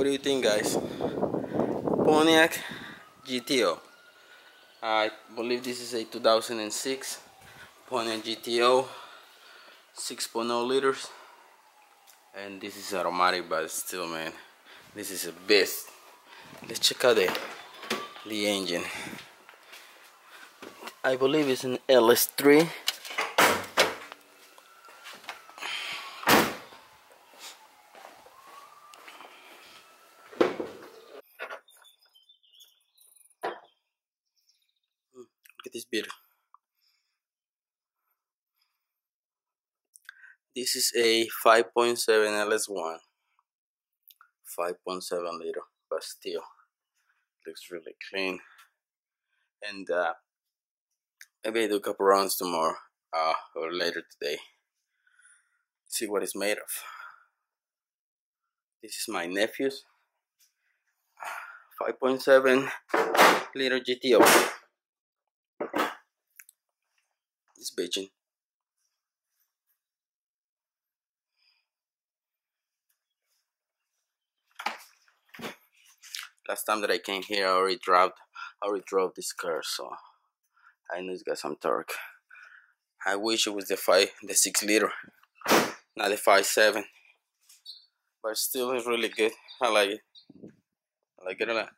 what do you think guys? Pontiac GTO I believe this is a 2006 Pontiac GTO 6.0 liters. And this is automatic but still man this is a beast let's check out the the engine. I believe it's an LS3 at this beer. This is a 5.7 LS1. 5.7 liter, but still looks really clean. And uh, maybe I do a couple rounds tomorrow uh, or later today. See what it's made of. This is my nephew's 5.7 liter GTO. It's bitching. Last time that I came here, I already drove, I already drove this car, so I know it's got some torque. I wish it was the five, the six liter, not the five seven, but still it's really good. I like it. I like it a lot.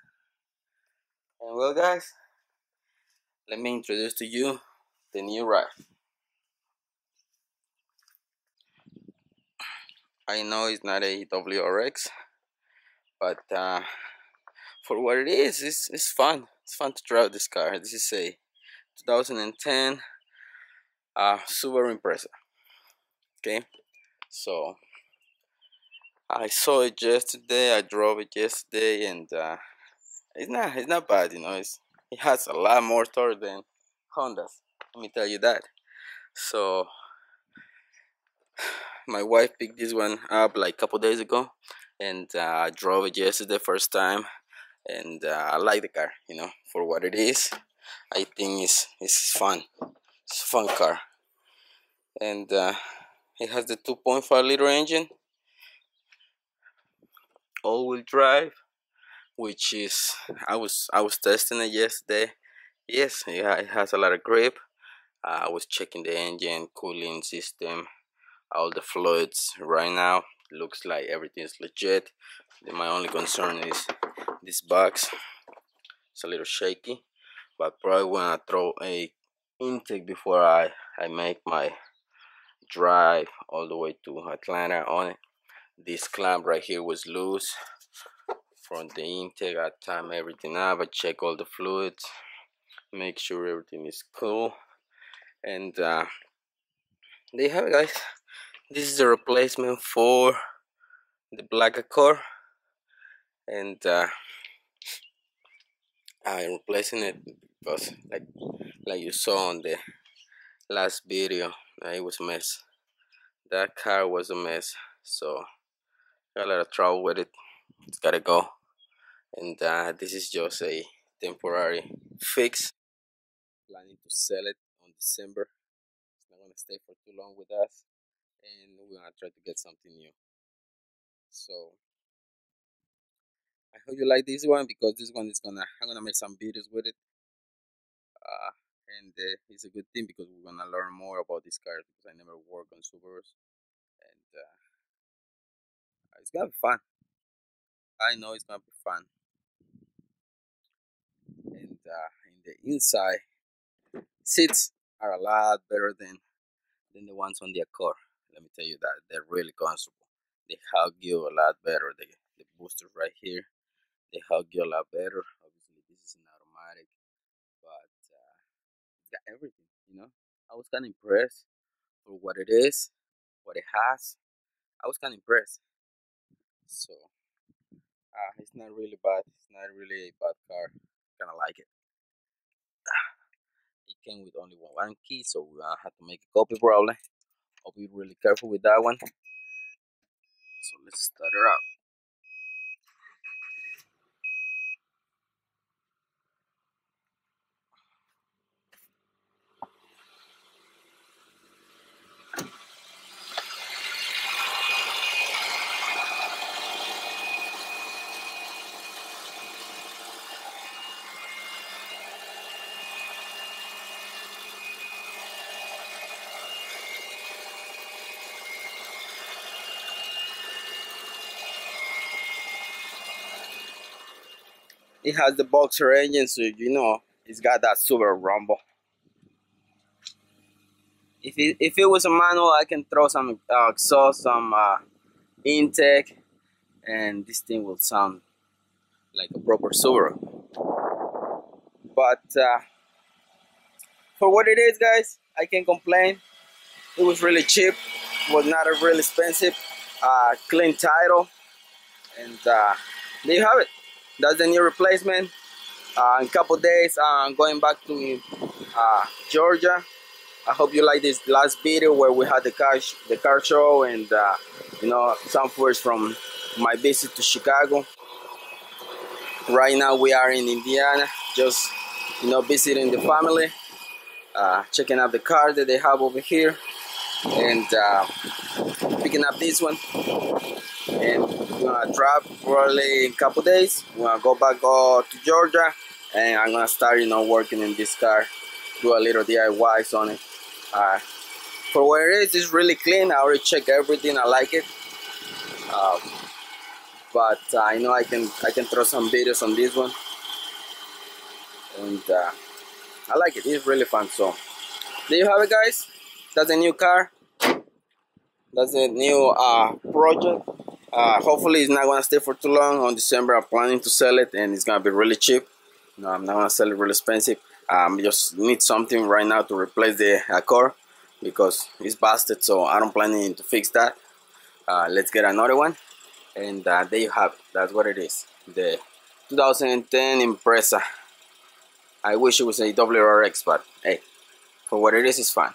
And well, guys, let me introduce to you the new ride. I know it's not a WRX, but uh, for what it is, it's, it's fun. It's fun to drive this car. This is a 2010 uh, Subaru Impreza. Okay, so I saw it yesterday. I drove it yesterday, and uh, it's not it's not bad. You know, it's it has a lot more torque than Honda's. Let me tell you that. So my wife picked this one up like a couple days ago, and uh, I drove it yesterday first time, and uh, I like the car. You know, for what it is, I think it's it's fun. It's a fun car, and uh, it has the 2.5 liter engine, all-wheel drive, which is I was I was testing it yesterday. Yes, it has a lot of grip. I was checking the engine, cooling system, all the fluids. Right now, looks like everything's legit. My only concern is this box. It's a little shaky, but probably when I throw a intake before I I make my drive all the way to Atlanta on it. This clamp right here was loose from the intake. I time everything up. I check all the fluids, make sure everything is cool, and uh, there you have it, guys. This is a replacement for the black Accord, and uh, I'm replacing it because, like, like you saw on the last video, uh, it was a mess. That car was a mess, so got a lot of trouble with it. It's gotta go, and uh, this is just a temporary fix. Planning to sell it December. It's not gonna stay for too long with us, and we're gonna try to get something new. So I hope you like this one because this one is gonna I'm gonna make some videos with it. Uh, and uh, it's a good thing because we're gonna learn more about this car because I never worked on Subarus, and uh, it's gonna be fun. I know it's gonna be fun. And uh, in the inside, seats are a lot better than than the ones on the Accord. Let me tell you that they're really comfortable. They hug you a lot better. The the boosters right here, they hug you a lot better. Obviously, this is an automatic, but uh, it's got everything. You know, I was kind of impressed for what it is, what it has. I was kind of impressed. So, uh, it's not really bad. It's not really a bad car. Kind of like it. It came with only one key, so uh, have to make a copy probably. I'll be really careful with that one. So let's start her up. It has the boxer engine so you know it's got that super rumble. If it, if it was a manual I can throw some uh, exhaust some uh, intake and this thing will sound like a proper Subaru but uh, for what it is guys I can't complain. It was really cheap was not a really expensive uh, clean title. And uh, there you have it that's the new replacement. Uh, in a couple days I'm going back to uh, Georgia. I hope you like this last video where we had the car the car show and uh, you know some words from my visit to Chicago. Right now we are in Indiana just you know visiting the family uh, checking out the car that they have over here and uh, picking up this one. And we're gonna drop probably in a couple days. We're gonna go back go to Georgia and I'm gonna start you know working in this car. Do a little DIYs on it. Uh, for where it is it's really clean. I already checked everything. I like it. Uh, but I know I can I can throw some videos on this one. And uh, I like it. It's really fun. So there you have it guys that's a new car. That's a new uh, project. Uh, hopefully it's not gonna stay for too long. On December I'm planning to sell it and it's gonna be really cheap. No I'm not gonna sell it really expensive. Um, just need something right now to replace the Accord because it's busted so I don't plan to fix that. Uh, let's get another one. And uh, there you have it. That's what it is. The 2010 Impreza. I wish it was a WRX but hey for what it is it's fine